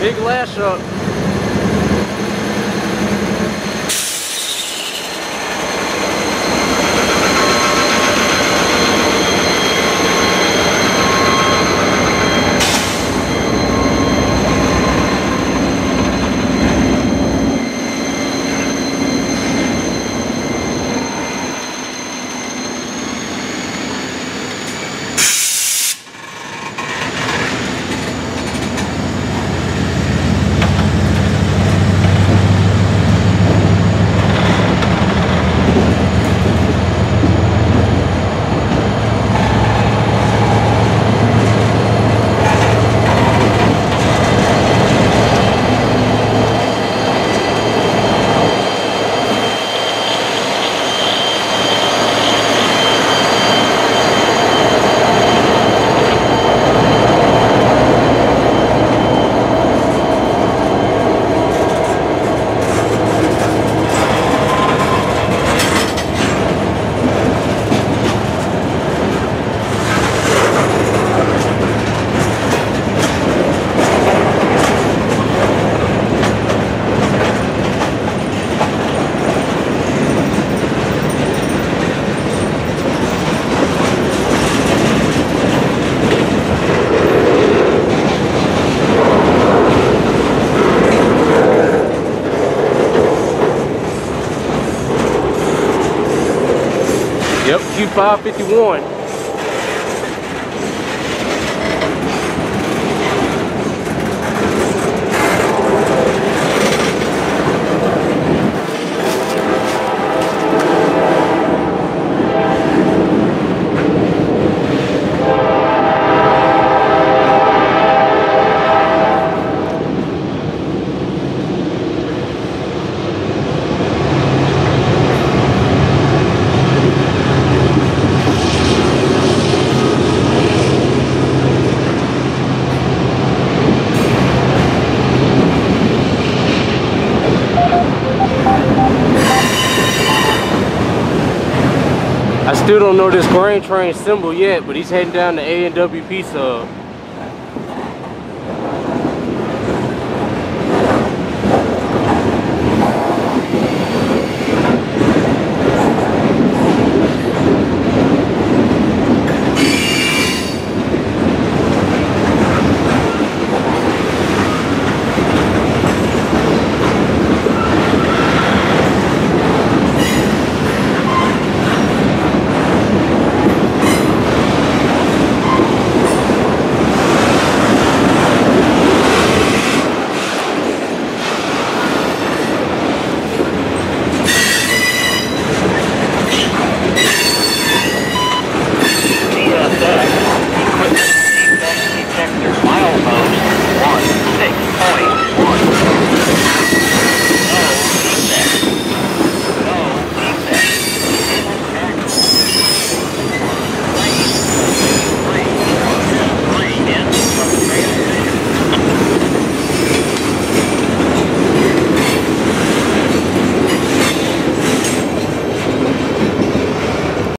Big lash up. Yep, Q551. I still don't know this grain train symbol yet, but he's heading down to A and WP sub.